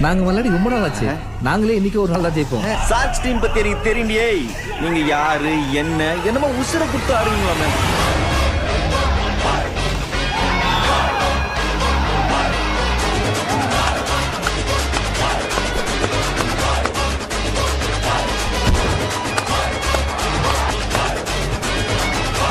நாங்க விளையாடி ரொம்ப நாள் ஆச்சு நாங்களே இன்னைக்கு ஒரு நாள் தான் ஜெயிப்போம். சாக்ஸ் டீம் பத்தி எனக்கு தெரியுமே நீங்க யாரு என்ன என்னமோ உசுர குத்து ஆடுவீங்களா மேம்